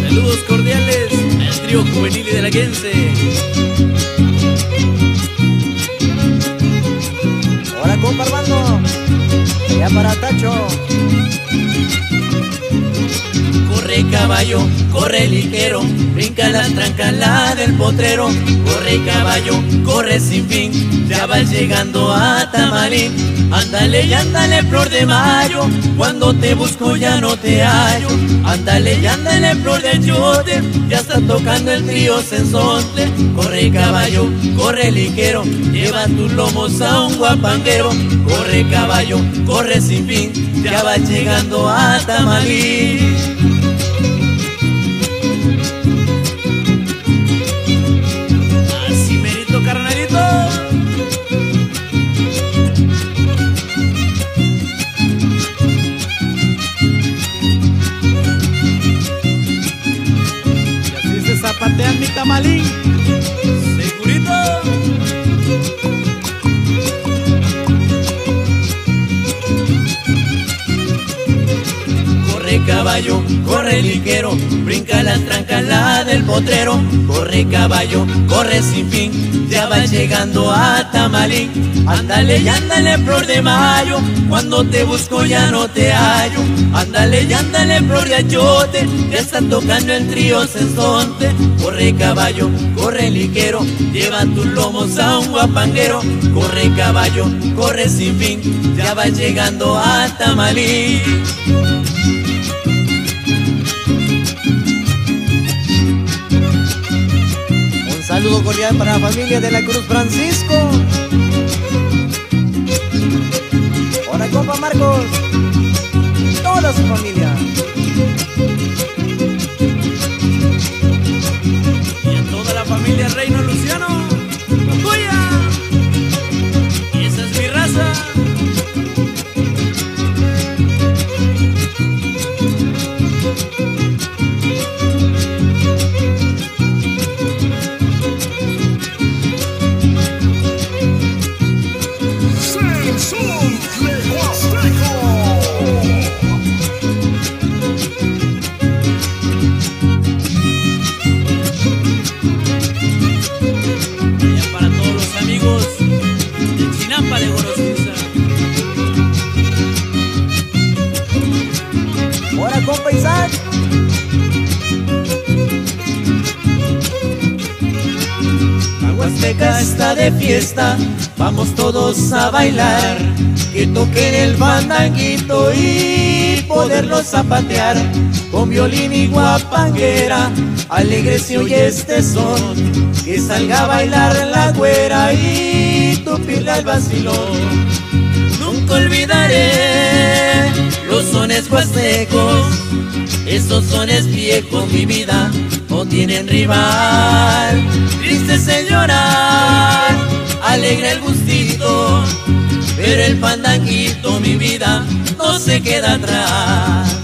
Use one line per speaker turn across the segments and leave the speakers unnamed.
Saludos cordiales al trío juvenil de la Quense.
Ahora compa Armando, ya para Tacho.
Corre caballo, corre ligero, brinca la tranca la del potrero. Corre caballo, corre sin fin, ya vas llegando a Tamalín. Ándale y ándale flor de mayo, cuando te busco ya no te hallo. Ándale y ándale flor de yote, ya está tocando el trío sensonte. Corre caballo, corre ligero, lleva tus lomos a un guapanguero. Corre caballo, corre sin fin, ya vas llegando a Tamalín. malinho caballo, corre ligero, brinca la tranca la del potrero. Corre caballo, corre sin fin, ya va llegando a Tamalín. Ándale y ándale flor de mayo, cuando te busco ya no te hallo. Ándale y ándale flor de achote, ya está tocando el trío sensonte. Corre caballo, corre ligero, lleva tus lomos a un guapanguero. Corre caballo, corre sin fin, ya va llegando a Tamalín.
Saludo cordial para la familia de la Cruz Francisco. Ahora compa Marcos. Toda su familia.
Está de fiesta, vamos todos a bailar. Que toquen el fandanguito y poderlo zapatear. Con violín y guapanguera, alegre se oye este son. Que salga a bailar la güera y tupirle al vacilón. Nunca olvidaré los sones huastecos, esos sones viejos, mi vida, tienen rival. Triste es llorar, alegre el gustito, pero el fandanguito, mi vida, no se queda atrás.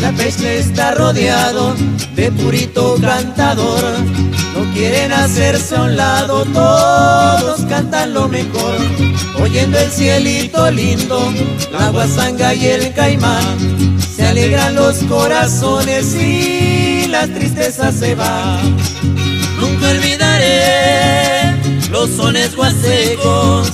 El Tlapeche está rodeado de purito cantador. No quieren hacerse a un lado, todos cantan lo mejor. Oyendo el cielito lindo, la guasanga y el caimán. Se alegran los corazones y la tristeza se va. Nunca olvidaré los sones huastecos,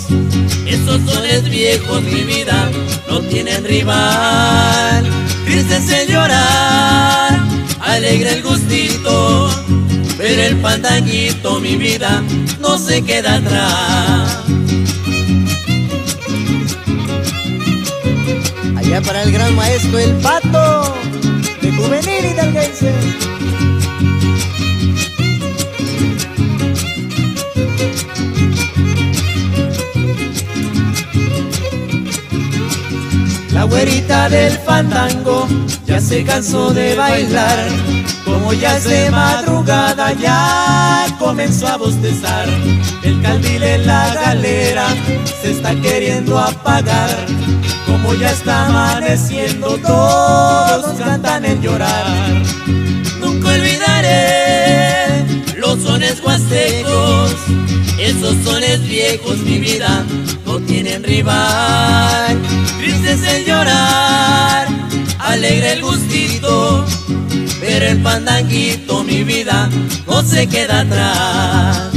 esos sones viejos, mi vida, no tienen rival. Triste es llorar, alegre el gustito, pero el pandanguito, mi vida, no se queda atrás.
Allá para el gran maestro El Pato. De juvenil hidalguense.
La güerita del fandango ya se cansó de bailar. Como ya es de madrugada, ya comenzó a bostezar. El caldil en la galera
se está queriendo apagar. Como ya está amaneciendo, todos cantan el llorar. Nunca olvidaré los sones huastecos esos soles viejos, mi vida, no tienen rival. Triste es el llorar, alegre el gustito, pero el pandanguito, mi vida, no se queda atrás.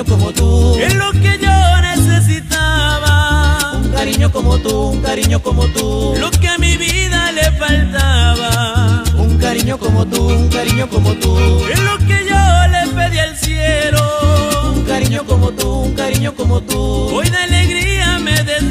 cariño
como tú.
Es lo que yo necesitaba.
Un cariño como tú, un cariño como tú.
Lo que a mi vida le faltaba.
Un cariño como tú, un cariño como tú.
Es lo que yo le pedí al cielo.
Un cariño como tú, un cariño como tú.
Hoy de alegría me des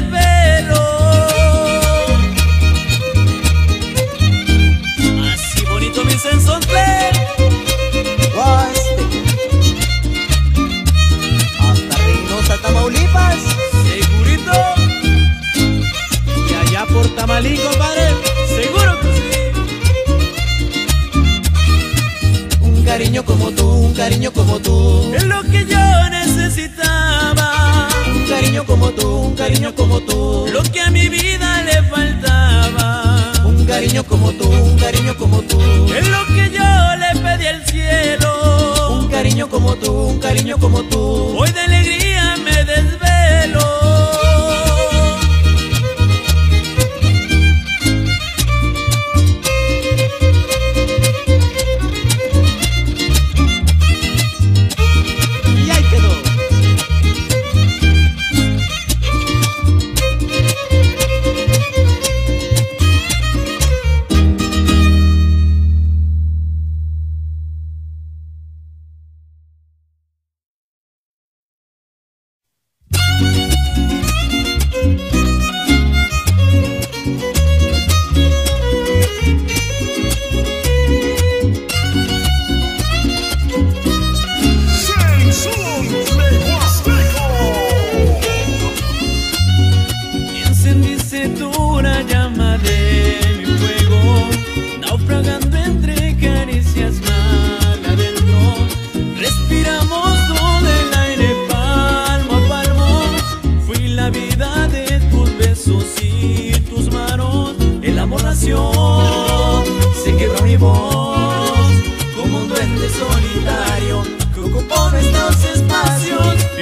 compadre. Seguro que sí.
Un cariño como tú, un cariño como tú.
Es lo que yo necesitaba.
Un cariño como tú, un cariño como tú.
Lo que a mi vida le faltaba.
Un cariño como tú, un cariño como tú.
Es lo que yo le pedí al cielo.
Un cariño como tú, un cariño como tú.
Hoy de alegría me desvelo.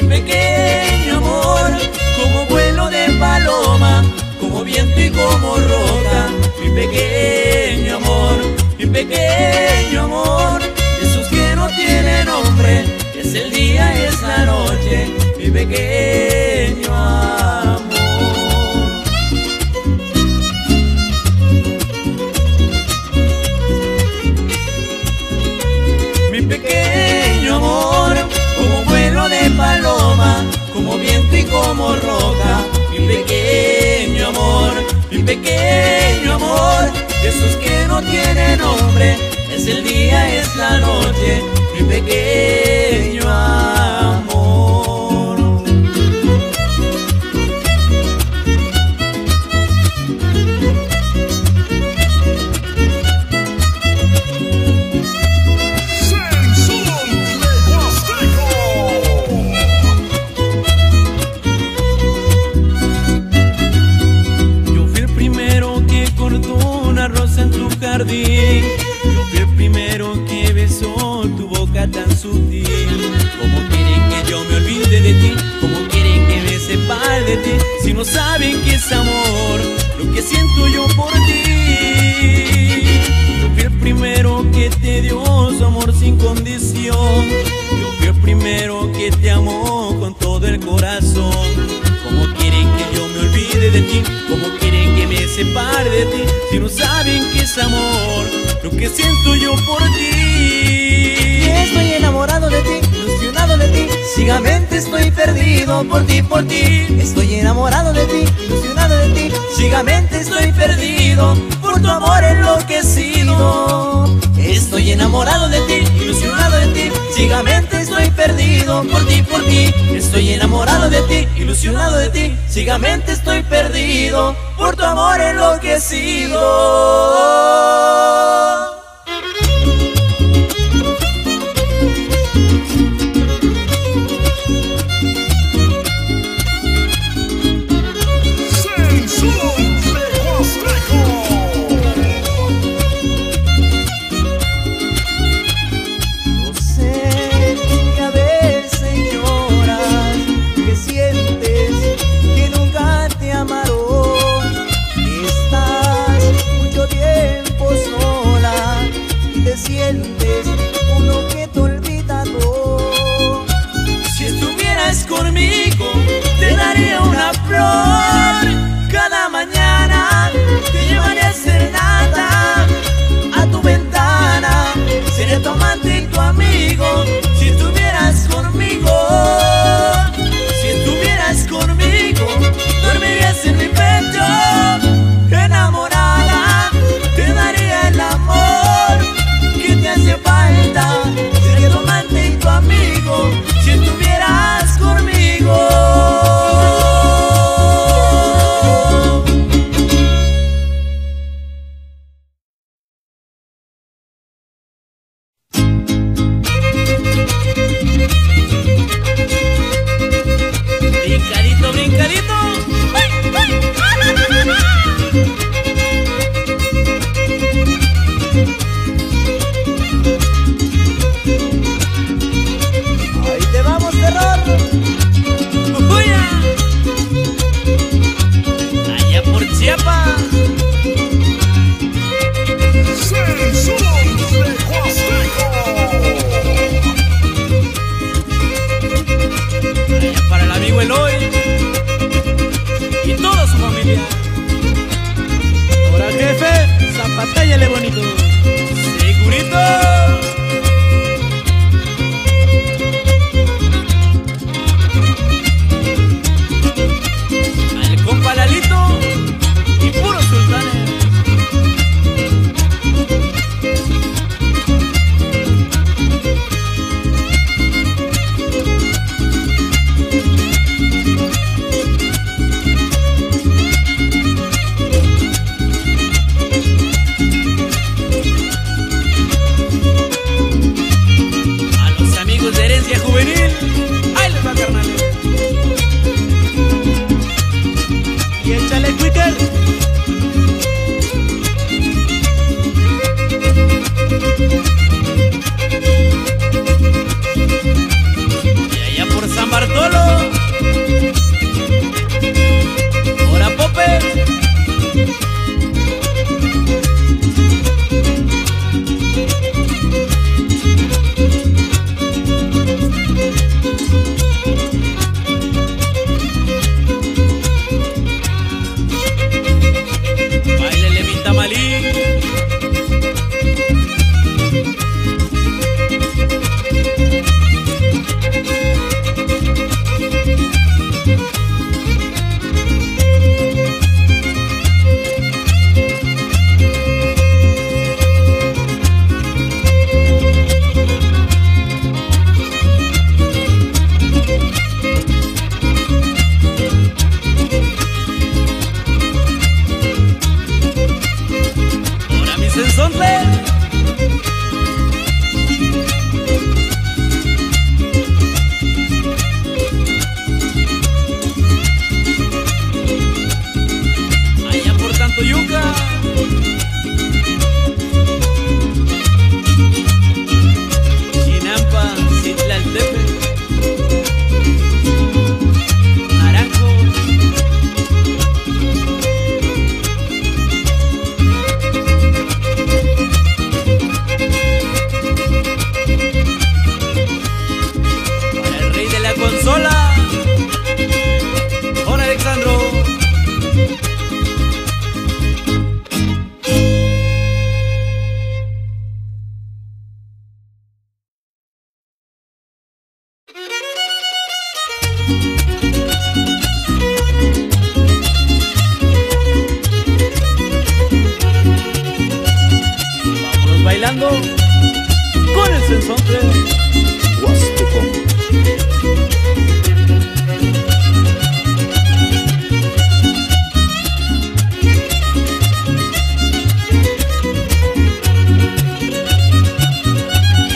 Mi pequeño amor, como vuelo de paloma, como viento y como roca. Mi pequeño amor, mi pequeño amor, esos que no tienen nombre, es el día, es la noche, mi pequeño pequeño amor, de esos que no tienen nombre, es el día, es la noche, mi pequeño primero que besó tu boca tan sutil. ¿Cómo quieren que yo me olvide de ti? ¿Cómo quieren que me separe de ti? Si no saben que es amor lo que siento yo por ti. Yo fui el primero que te dio su amor sin condición. Yo fui el primero que te amó con todo el corazón. ¿Cómo quieren que yo me olvide de ti? ¿Cómo quieren me separe de ti? Si no saben que es amor lo que siento yo por ti.
Estoy enamorado de ti, ilusionado de ti. Ciegamente estoy perdido por ti, por ti. Estoy enamorado de ti, ilusionado de ti. Ciegamente estoy perdido por tu amor enloquecido. Estoy enamorado de ti, ilusionado de ti. Ciegamente estoy perdido por ti, por ti. Estoy enamorado de ti, ilusionado de ti. Ciegamente estoy perdido por tu amor enloquecido.
Bailando con el sensonte.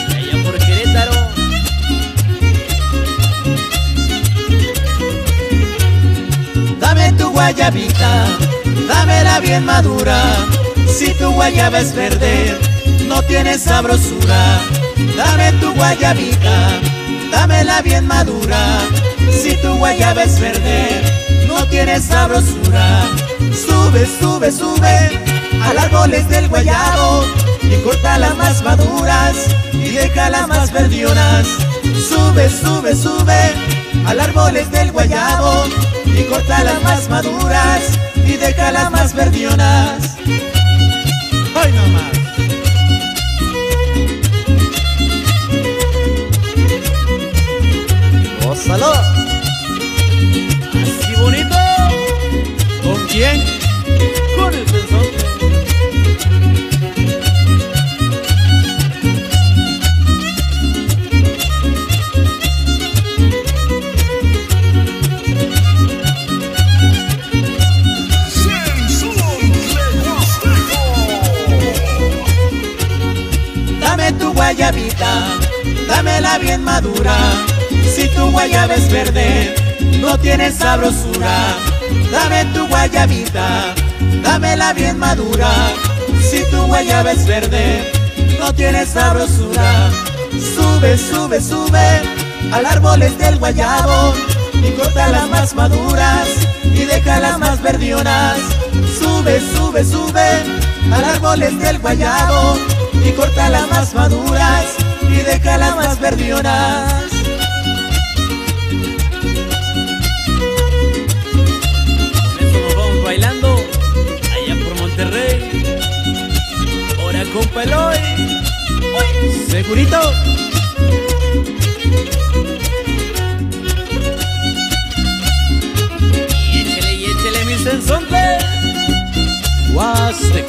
Y allá por Querétaro.
Dame tu guayabita, dámela bien madura. Si tu guayaba es verde, no tiene sabrosura. Dame tu guayabita, dámela bien madura. Si tu guayaba es verde, no tiene sabrosura. Sube, sube, sube al árboles del guayabo y corta las más maduras y deja las más verdionas. Sube, sube, sube al árboles del guayabo y corta las más maduras y deja las más verdionas. ¡Ay, no más! ¡Gózalo!
Así bonito.
¿Con quién?
Con el
Huasteco.
Dame tu guayabita, dámela bien madura tu guayaba verde, no tiene sabrosura. Dame tu guayabita, dámela bien madura. Si tu guayaba es verde, no tiene sabrosura. Sube, sube, sube al árbol es del guayabo y corta las más maduras
y deja las más verdionas. Sube, sube, sube al árbol es del guayabo y corta las más maduras y deja las más verdionas.
con Peloy.
Segurito.
Y échele, y échele mi sensonte. Guaste.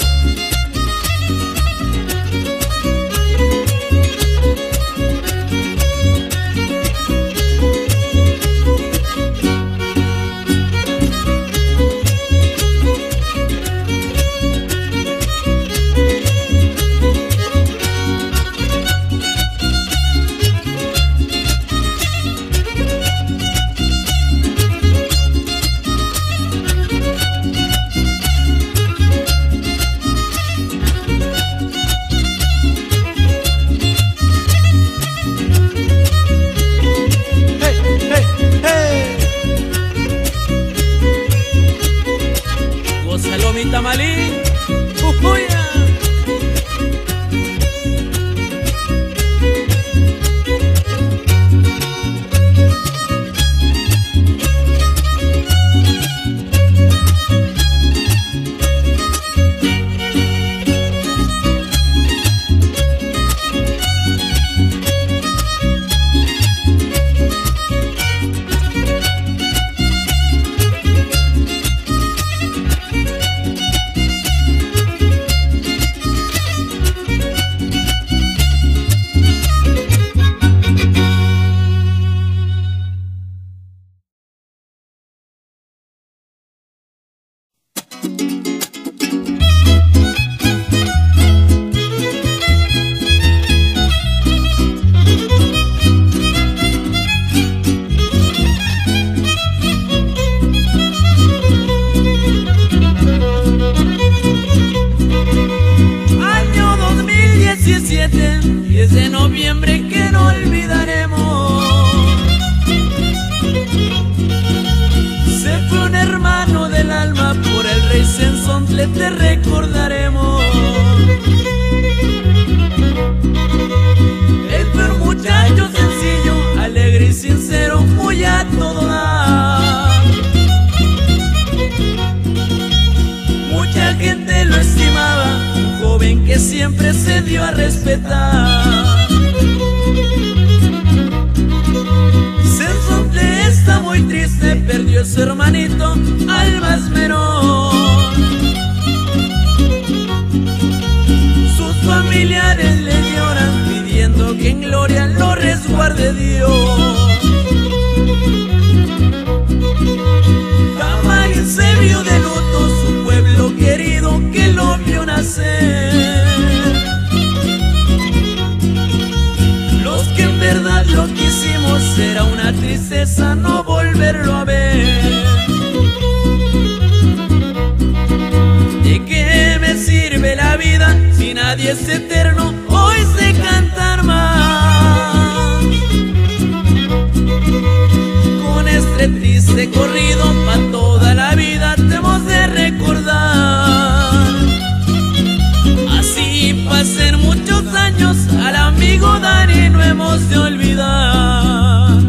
Pasen muchos años, al amigo Dani no hemos de olvidar.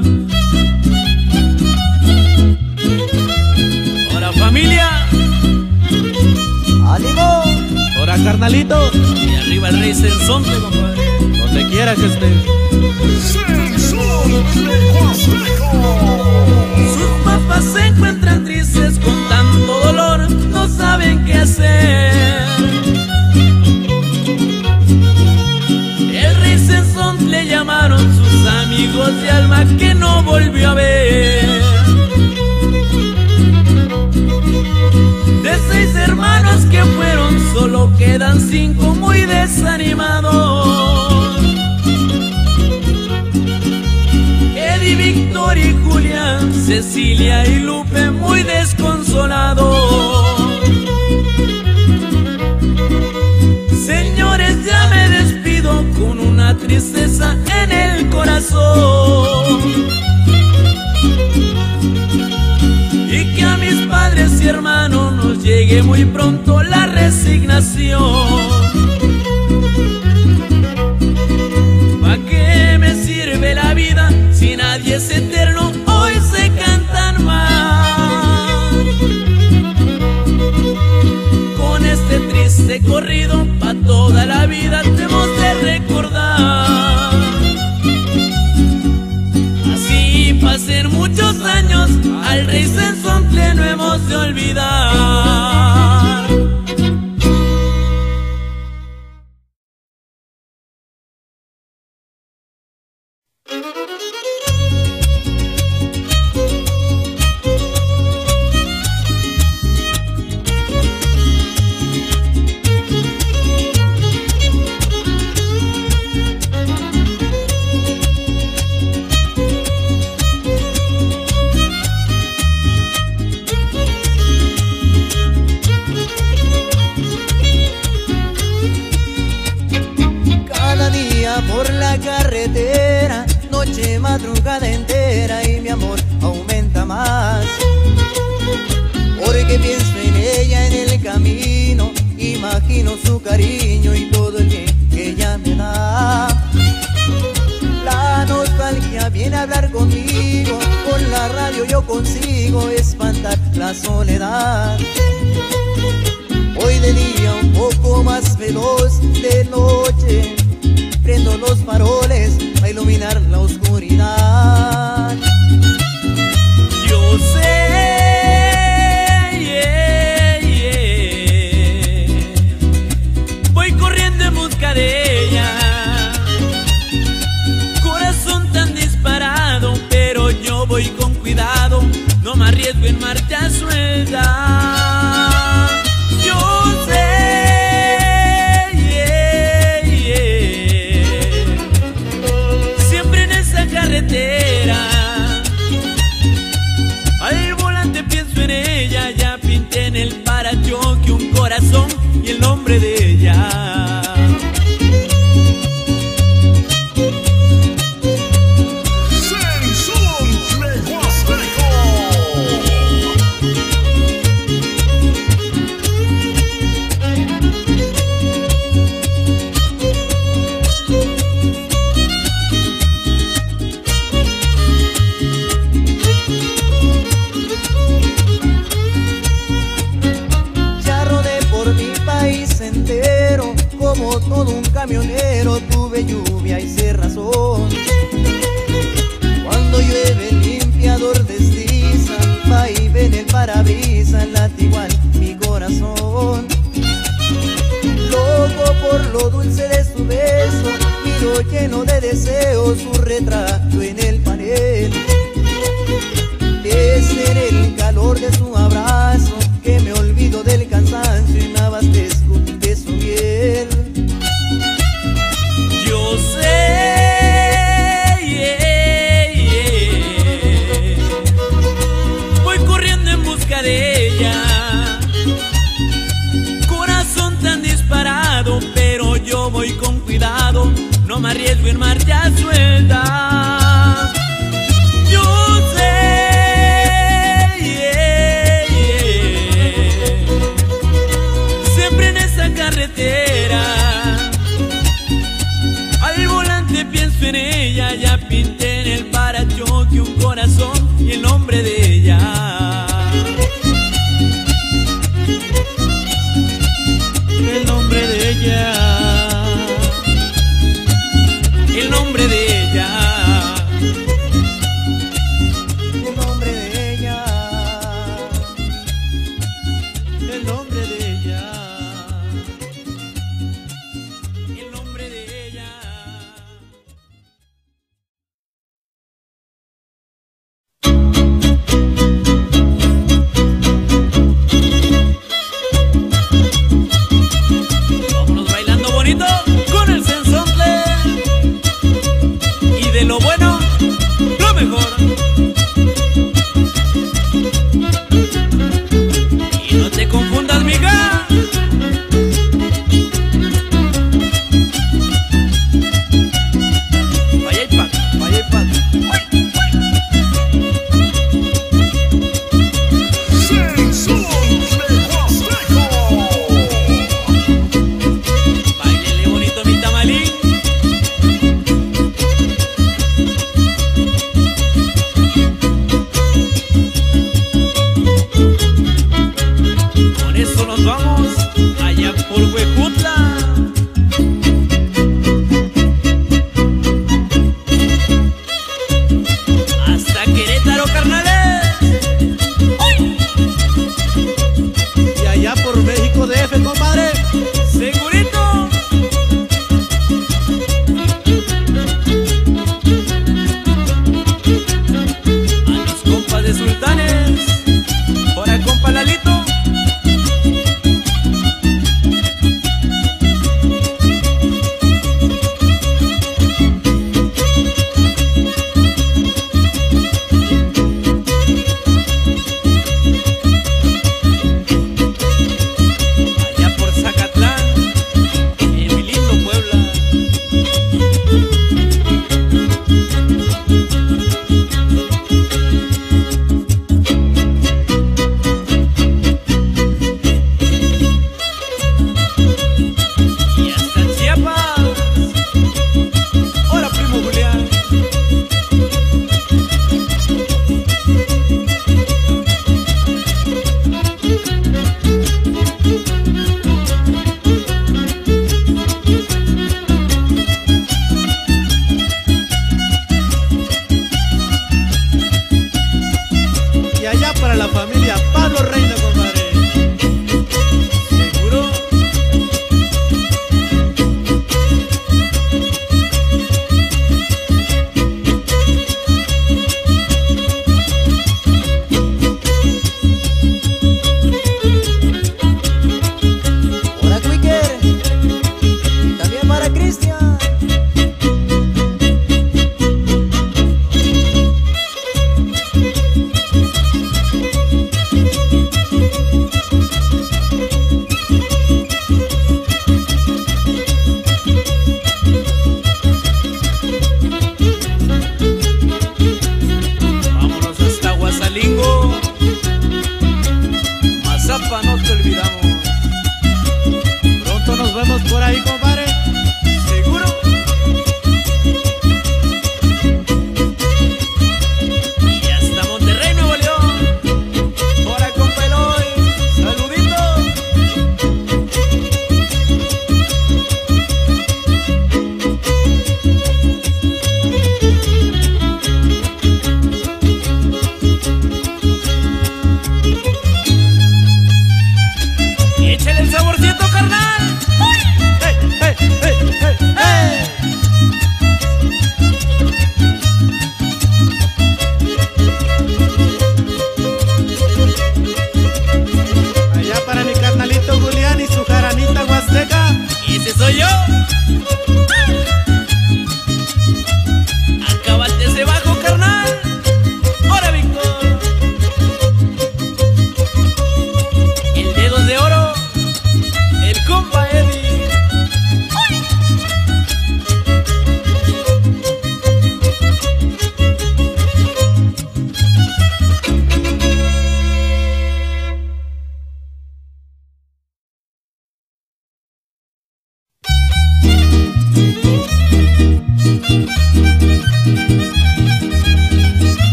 Hola familia.
¡Ánimo!
Hola carnalito.
Y arriba el rey Sensonte, compadre.
Donde quiera que esté.
Sus papás se encuentran tristes con tanto dolor, no saben qué hacer. de alma que no volvió a ver. De seis hermanos que fueron, solo quedan cinco muy desanimados. Eddie, Víctor y Julián, Cecilia y Lupe muy desconsolados. Señores, ya me despido con una tristeza en el corazón. hermano nos llegue muy pronto la resignación. ¿Pa qué me sirve la vida si nadie es eterno? Hoy se cantan más. Con este triste corrido, pa toda la vida te hemos de recordar. Así pasen muchos años al rey Censo simple no hemos de olvidar.
camionero tuve lluvia y cerrazón. Cuando llueve el limpiador desliza, va y ven el parabrisas, late igual mi corazón. Loco por lo dulce de su beso, miro lleno de deseo su retrato en el panel. Es en el calor de su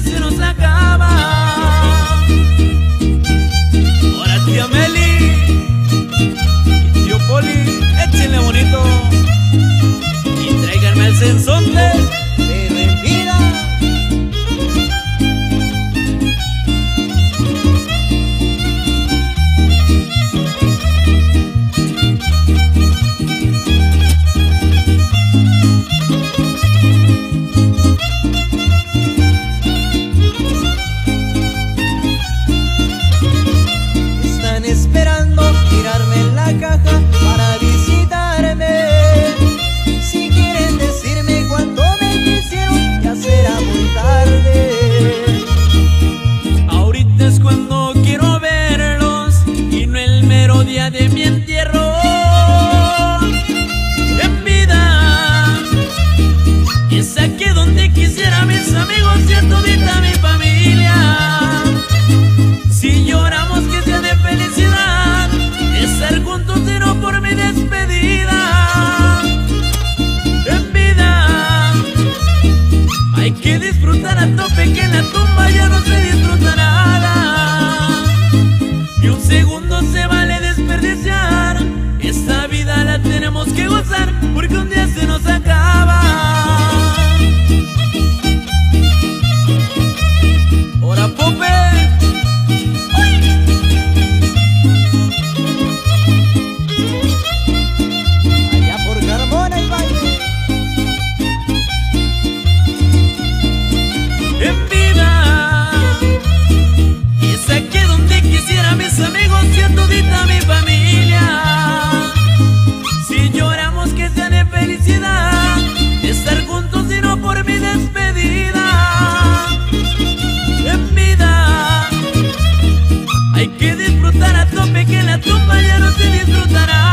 se nos
acaba. todita mi
familia. Si lloramos que sea de felicidad, estar
juntos
y no por mi
despedida. En vida hay que disfrutar a tope que
la
tumba ya no se disfrutará.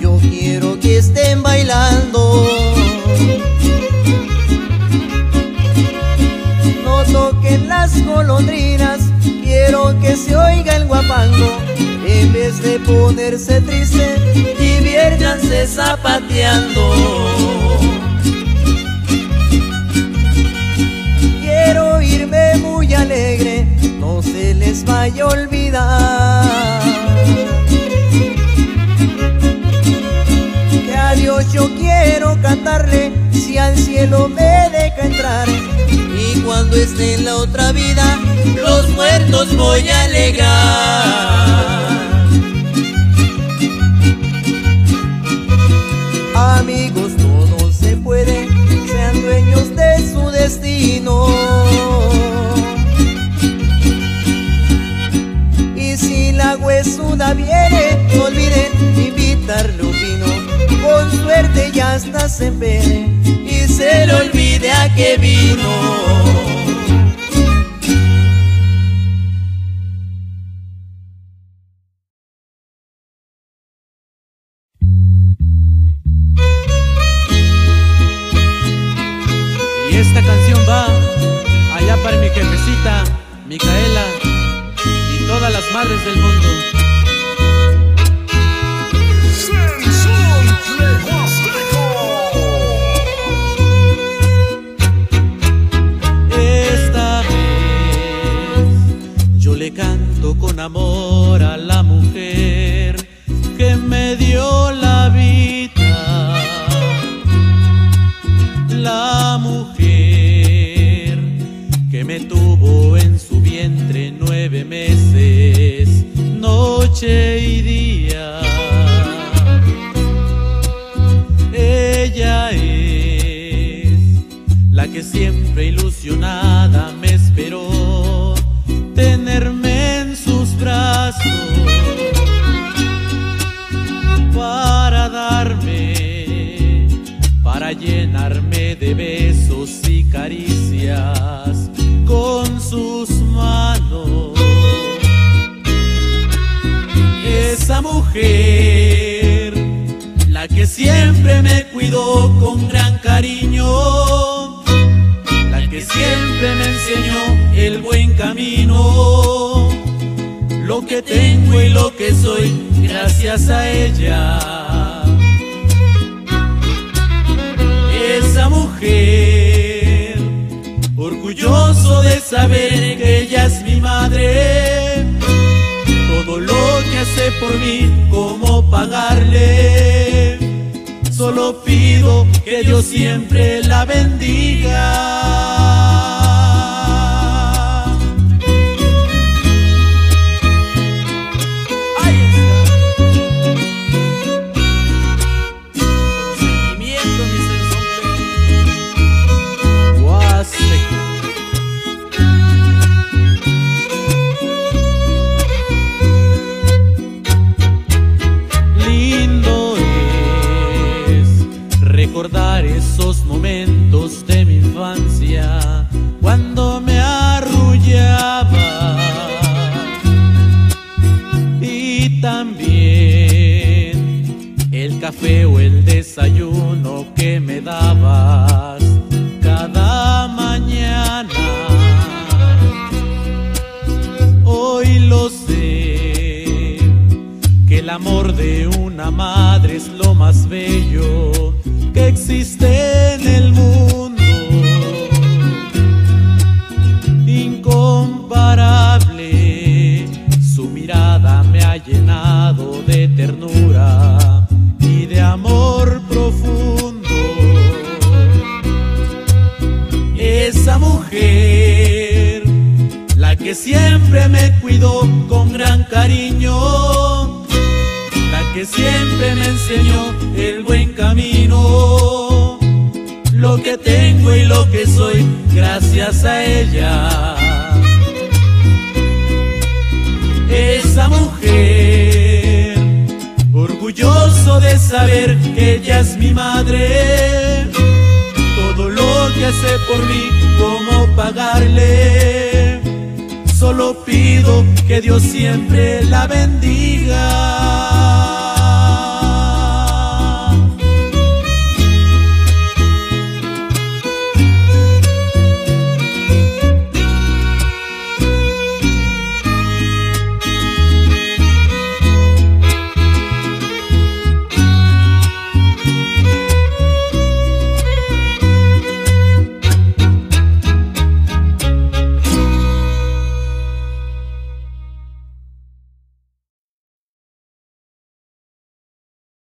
yo quiero que estén bailando. No toquen las golondrinas, quiero que se oiga el guapango. En vez de ponerse triste, diviértanse zapateando. Quiero irme muy alegre
no se les vaya a olvidar. Yo quiero cantarle si al cielo me deja entrar.
Y cuando esté en la otra vida, los muertos voy a alegar.
Amigos, todo se puede, sean dueños de su destino. Y si la huesuda viene, no olviden invitarle un vino. Con suerte ya estás en pene
Y se le olvide a qué vino.
Amor a la mujer que me dio la vida. La mujer que me tuvo en su vientre nueve meses, noche y día. Ella es la que siempre ilusionada llenarme de besos y caricias con sus manos. Esa mujer, la que siempre me cuidó con gran cariño, la que siempre me enseñó el buen camino, lo que tengo y lo que soy gracias a ella. Orgulloso de saber que ella es mi madre, todo lo que hace por mí, cómo pagarle. Solo pido que Dios siempre la bendiga.